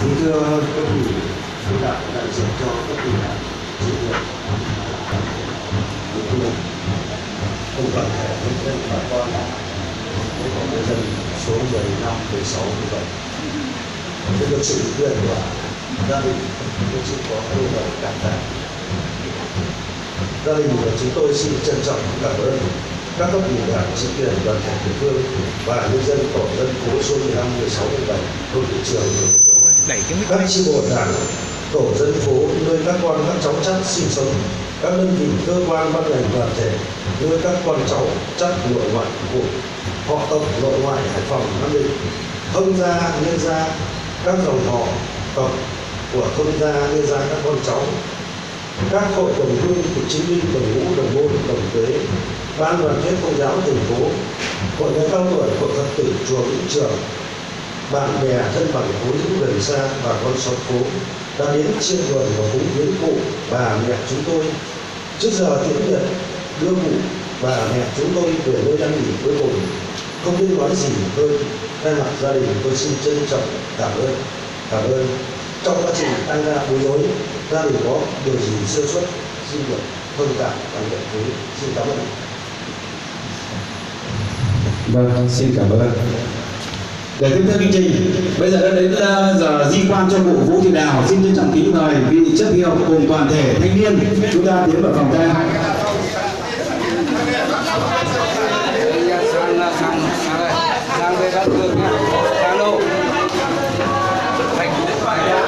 Kính thưa các vị lãnh đạo đại diện cho các vị đảng chính quyền cũng như cùng toàn thể nhân dân bà con với cả nhân dân số 15, 16 như vậy. Tôi được sự quyền của gia đình, tôi xin có câu lời cảm tạ. Gia đình của chúng tôi xin trân trọng cảm ơn các cấp ủy đảng, chính quyền, đoàn thể địa phương và nhân dân tổ dân phố số 15, 16, 17, thôn thị trường các chi bộ đảng tổ dân phố nơi các con các cháu chắc sinh sống. Các đơn vị cơ quan ban ngành đoàn thể nơi các con cháu chắc nội ngoại của họ tộc nội ngoại hải phòng nam định. Thông gia nhân gia các dòng họ tộc của thông gia nhân gia các con cháu. Các hội đồng hương cựu chiến binh đồng ngũ đồng môn đồng tuế ban đoàn kết công giáo thành phố, hội người cao tuổi hội phật tử chùa vĩnh trường, bạn bè thân bằng cố hữu gần xa và con xóm phố đã đến chiêm vườn và cúng viếng cụ bà mẹ chúng tôi. Trước giờ tiễn biệt, đưa cụ bà mẹ chúng tôi về nơi đang nghỉ cuối cùng. Không biết nói gì hơn, thay mặt gia đình tôi xin trân trọng cảm ơn. Cảm ơn. Trong quá trình tăng ra bối rối, gia đình có điều gì sơ xuất xin được thông cảm và nhận thứ xin cảm ơn. Vâng, xin cảm ơn. Để tiếp theo chương trình, bây giờ đã đến uh, giờ di quan cho cụ Vũ Thị Đào. Xin trân trọng kính mời vị chấp hiệu cùng toàn thể thanh niên chúng ta tiến vào phòng tang. Thank you.